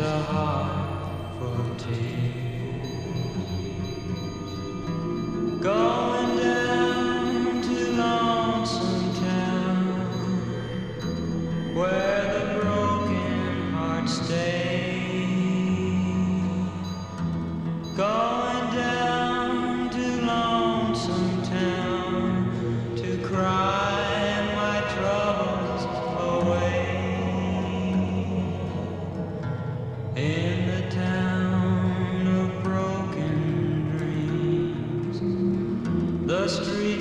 a heart for tea.